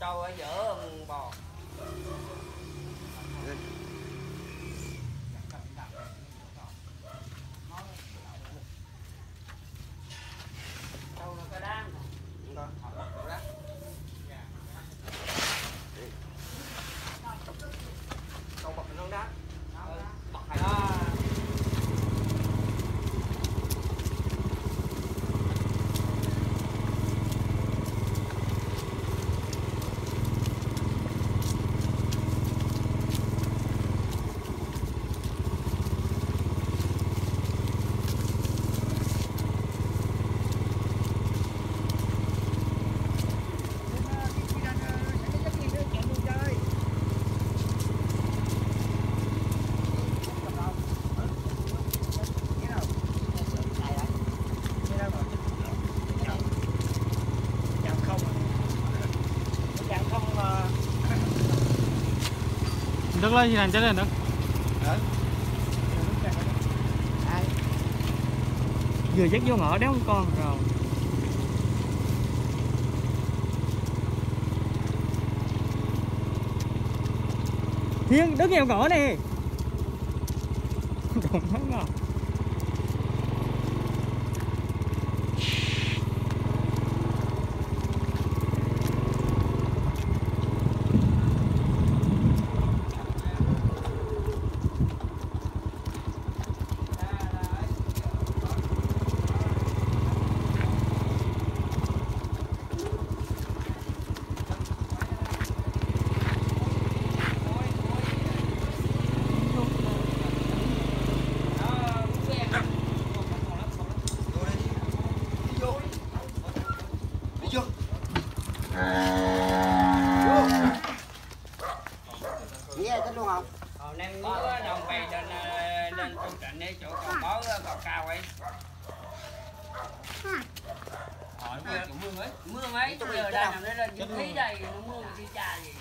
trâu ở giữa bò. Nước lên gì làm chết lên nước Vừa dắt vô ngõ đéo con rồi. Thiên đứng vào ngõ nè. Còn thắng à Nem mưa đồng bày lên ờ, lên công trận để chỗ còn có còn cao ấy. Hỏi mưa kiểu mưa mấy mưa mấy giờ đang nằm đây là những khí đây nó mưa đi cha gì